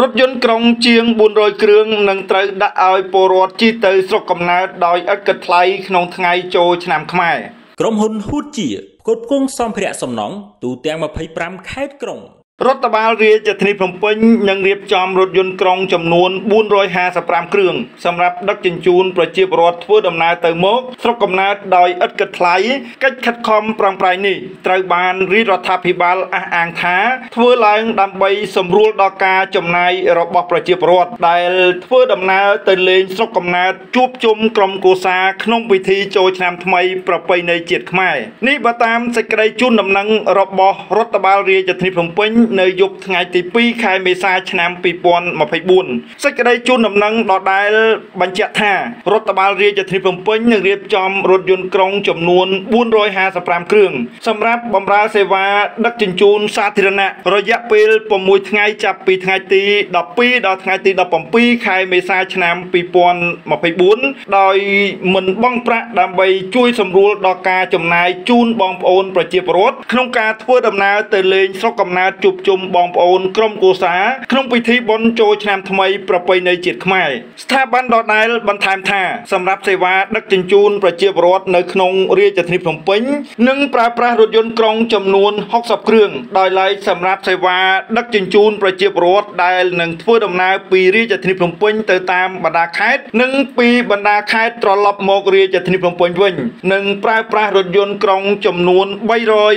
រថយន្តក្រុងជាង400គ្រឿងនឹងត្រូវដាក់ឲ្យពលរដ្ឋជិះទៅស្រុកកំណើតដោយឥតគិតថ្លៃក្នុងថ្ងៃចូលឆ្នាំខ្មែរក្រុមហ៊ុនហ៊ូតជាផ្គត់ផ្គង់សម្ភារៈសំណង់ទូទាំង25ខេត្តក្រុង រដ្ឋបាលរាជធានីភ្នំពេញនឹងរៀបចំរថយន្តក្រុងចំនួន455គ្រឿងសម្រាប់ដឹកជញ្ជូនប្រជាពលរដ្ឋធ្វើដំណើរទៅមកស្រុកកំណើតដោយឥតគិតថ្លៃកិច្ចខិតខំប្រឹងប្រែងនេះត្រូវបានរាជរដ្ឋាភិបាលអះអាងថាធ្វើឡើងដើម្បីសម្រួលដល់ការចំណាយរបស់ប្រជាពលរដ្ឋដែលធ្វើដំណើរទៅលេងស្រុកកំណើតជួបជុំក្រុមគូសាក្នុងពិធីចូលឆ្នាំថ្មីប្រពៃណីជាតិខ្មែរនេះបើតាមសេចក្តីជូនដំណឹងរបស់រដ្ឋបាលរាជធានីភ្នំពេញនៅយប់ថ្ងៃទី2ខែមេសាឆ្នាំ2024សេចក្តីជូនដំណឹងដដែលបញ្ជាក់ថារដ្ឋបាលរាជធានីភ្នំពេញនឹងរៀបចំរថយន្តក្រុងចំនួន455គ្រឿងសម្រាប់បម្រើសេវាដឹកជញ្ជូនសាធារណៈរយៈពេល6ថ្ងៃចាប់ពីថ្ងៃទី12ដល់ថ្ងៃទី17ខែមេសាឆ្នាំ2024ដោយមិនបង់ប្រាក់ដើម្បីជួយសម្រួលដល់ការចំណាយជូនបងប្អូនប្រជាពលរដ្ឋក្នុងការធ្វើដំណើរទៅលេងស្រុកកំណើតជួបជុំបងប្អូនក្រុមគូសាក្នុងពិធីបុណ្យចូលឆ្នាំថ្មីប្រពៃណីជាតិខ្មែរស្ថាប័នដដែលបន្ថែមថាសម្រាប់សេវាដឹកជញ្ជូនប្រជាពលរដ្ឋនៅក្នុងរាជធានីភ្នំពេញនឹងប្រើប្រាស់រថយន្តក្រុងចំនួន60គ្រឿងដោយឡែកសម្រាប់សេវាដឹកជញ្ជូនប្រជាពលរដ្ឋដែលនឹងធ្វើដំណើរពីរាជធានីភ្នំពេញទៅតាមបណ្ដាខេត្តនិងពីបណ្ដាខេត្តត្រឡប់មករាជធានីភ្នំពេញវិញនឹងប្រើប្រាស់រថយន្តក្រុងចំនួន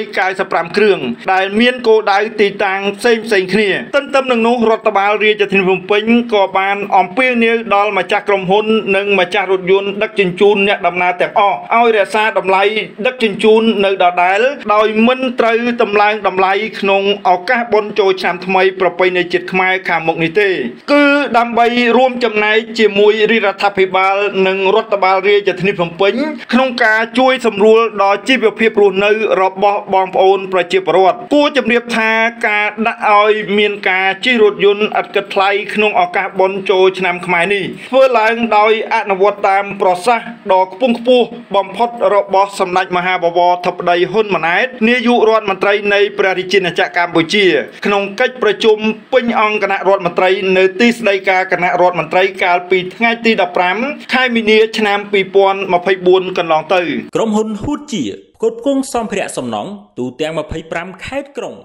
395គ្រឿងដែលមានគោលដៅទីតាំងផ្សេងផ្សេងគ្នាទន្ទឹមនឹងនោះរដ្ឋបាលរាជធានីភ្នំពេញក៏បានអំពាវនាវដល់ម្ចាស់ក្រុមហ៊ុននិងម្ចាស់រថយន្តដឹកជញ្ជូនអ្នកដំណើរទាំងអស់ឲ្យរក្សាតម្លៃដឹកជញ្ជូននៅដដែលដោយមិនត្រូវតម្លើងតម្លៃក្នុងឱកាសបុណ្យចូលឆ្នាំថ្មីប្រពៃណីជាតិខ្មែរខាងមុខនេះទេគឺដើម្បីរួមចំណែកជាមួយរាជរដ្ឋាភិបាល និងរដ្ឋបាលរាជធានីភ្នំពេញក្នុងការជួយសម្រួលដល់ជីវភាពរស់នៅ របស់បងប្អូនប្រជាពលរដ្ឋគួរជម្រាបថាការដាក់ឲ្យមានការជិះរថយន្តឥតគិតថ្លៃក្នុងឱកាសបុណ្យចូលឆ្នាំខ្មែរនេះធ្វើឡើងដោយអនុវត្តតាមប្រសាសន៍ដ៏ខ្ពង់ខ្ពស់បំផុតរបស់សម្ដេចមហាបវរធិបតីហ៊ុនម៉ាណែតនាយករដ្ឋមន្ត្រីនៃព្រះរាជាណាចក្រកម្ពុជា ក្នុងកិច្ចប្រជុំពេញអង្គគណៈរដ្ឋមន្ត្រីនៅទីស្តីការគណៈរដ្ឋមន្ត្រីកាលពីថ្ងៃទី15ខែមីនាឆ្នាំ2024កន្លងទៅ ក្រុមហ៊ុនហ៊ូតជាផ្គត់ផ្គង់សម្ភារៈសំណង់ទូទាំង25ខេត្តក្រុង